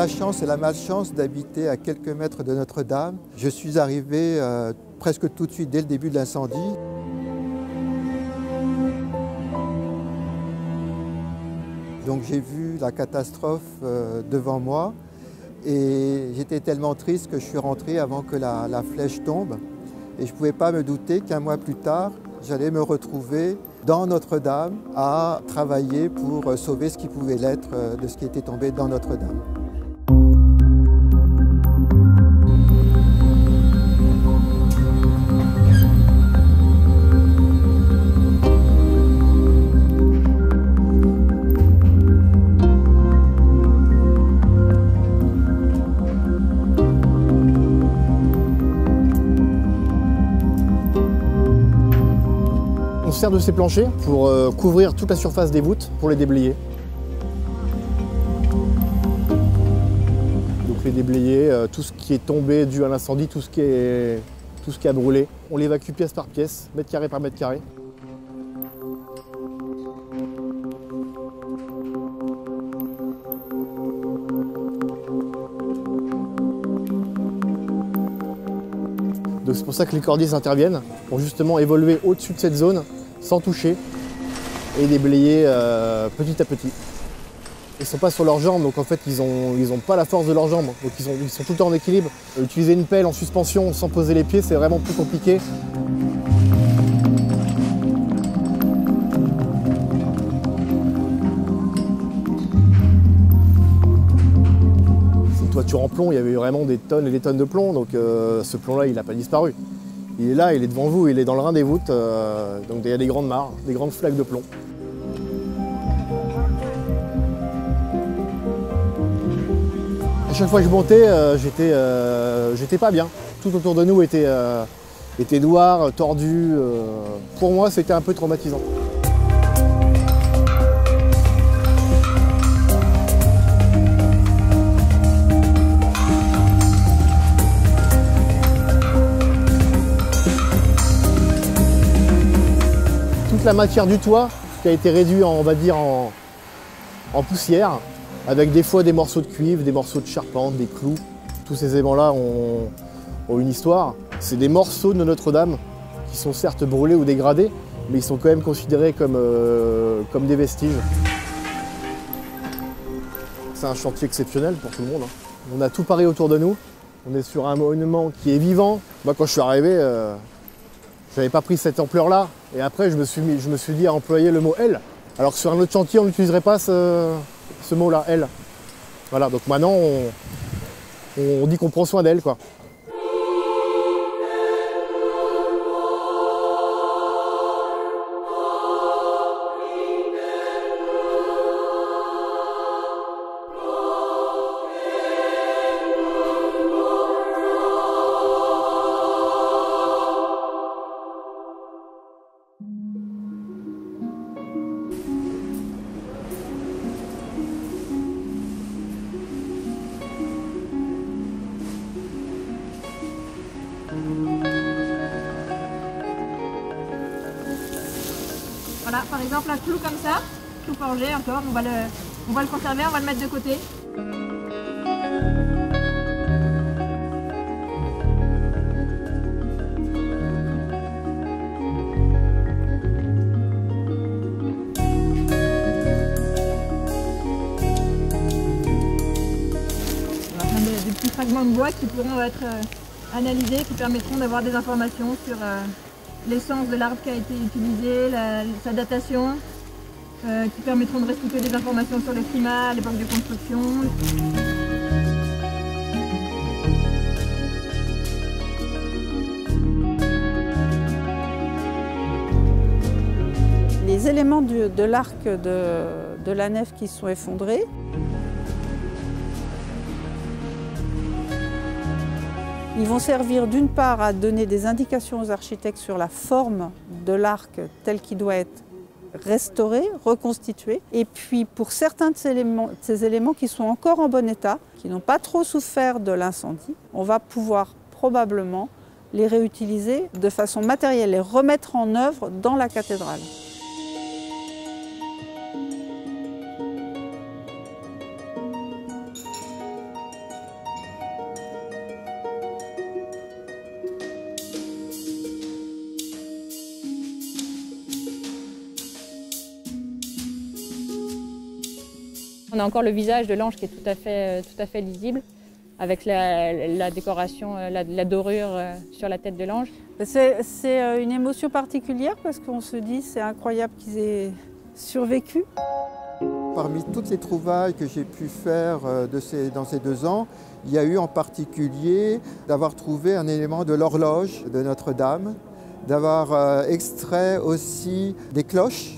la chance et la malchance d'habiter à quelques mètres de Notre-Dame. Je suis arrivé euh, presque tout de suite dès le début de l'incendie. Donc j'ai vu la catastrophe euh, devant moi et j'étais tellement triste que je suis rentré avant que la, la flèche tombe. Et je ne pouvais pas me douter qu'un mois plus tard, j'allais me retrouver dans Notre-Dame à travailler pour sauver ce qui pouvait l'être euh, de ce qui était tombé dans Notre-Dame. Sert de ces planchers pour euh, couvrir toute la surface des voûtes pour les déblayer. Donc les déblayer, euh, tout ce qui est tombé dû à l'incendie, tout, ce qui tout ce qui a brûlé. On l'évacue pièce par pièce, mètre carré par mètre carré. Donc c'est pour ça que les cordistes interviennent, pour justement évoluer au-dessus de cette zone sans toucher et déblayer euh, petit à petit. Ils sont pas sur leurs jambes, donc en fait ils ont, ils ont pas la force de leurs jambes, donc ils, ont- ils sont tout le temps en équilibre. Utiliser une pelle en suspension sans poser les pieds, c'est vraiment plus compliqué. C'est toiture en plomb, il y avait vraiment des tonnes et des tonnes de plomb, donc euh, ce plomb-là il n'a pas disparu. Il est là, il est devant vous, il est dans le rein des voûtes, euh, donc il y a des grandes mares, des grandes flaques de plomb. À chaque fois que je montais, euh, j'étais euh, j'étais pas bien. Tout autour de nous était, noir, tordu. Pour moi, c'était un peu traumatisant. La matière du toit qui a été réduite, en- on va dire, en, poussière, avec des fois des morceaux de cuivre, des morceaux de charpente, des clous. Tous ces éléments-là ont, une histoire. C'est des morceaux de Notre-Dame qui sont certes brûlés ou dégradés, mais ils sont quand même considérés comme, euh, des vestiges. C'est un chantier exceptionnel pour tout le monde. hein. On a tout paré autour de nous. On est sur un monument qui est vivant. Moi, quand je suis arrivé, euh, je n'avais pas pris cette ampleur-là. Et après, je me, suis mis- je me suis dit à employer le mot L. Alors que sur un autre chantier, on n'utiliserait pas ce, mot-là, L. Voilà, donc maintenant, on, on dit qu'on prend soin d'elle, quoi. Par exemple un clou comme ça, clou forgé encore, on va le, on va le conserver, on va le mettre de côté. On a plein de, de petits fragments de bois qui pourront être euh, analysés, qui permettront d'avoir des informations sur euh, l'essence de l'arbre qui a été utilisé, sa datation, euh, qui permettront de restituer des informations sur le climat l'époque de construction. Les éléments de l'arc de, de la nef qui sont effondrés, ils vont servir d'une part à donner des indications aux architectes sur la forme de l'arc tel qu'il doit être restauré, reconstitué. Et puis pour certains de ces éléments, qui sont encore en bon état, qui n'ont pas trop souffert de l'incendie, on va pouvoir probablement les réutiliser de façon matérielle, les remettre en œuvre dans la cathédrale. On a encore le visage de l'ange qui est tout à fait, tout à fait lisible, avec la, décoration, la, la, dorure sur la tête de l'ange. C'est une émotion particulière parce qu'on se dit c'est incroyable qu'ils aient survécu. Parmi toutes les trouvailles que j'ai pu faire de ces, dans ces deux ans, il y a eu en particulier d'avoir trouvé un élément de l'horloge de Notre-Dame, d'avoir extrait aussi des cloches,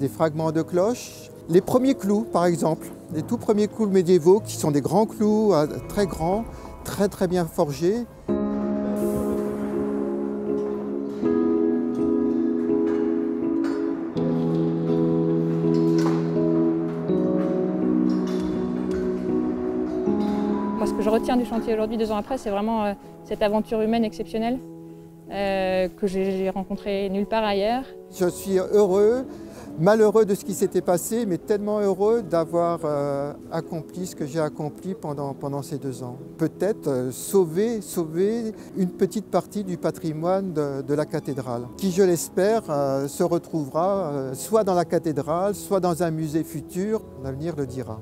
des fragments de cloches, les premiers clous par exemple, les tout premiers clous médiévaux qui sont des grands clous très grands, très très bien forgés. ce que je retiens du chantier aujourd'hui, deux ans après, c'est vraiment cette aventure humaine exceptionnelle que j'ai rencontrée nulle part ailleurs. Je suis heureux malheureux de ce qui s'était passé, mais tellement heureux d'avoir euh, accompli ce que j'ai accompli pendant, ces deux ans. Peut-être euh, sauver, sauver une petite partie du patrimoine de, la cathédrale, qui, je l'espère, euh, se retrouvera soit dans la cathédrale, soit dans un musée futur. L'avenir le dira.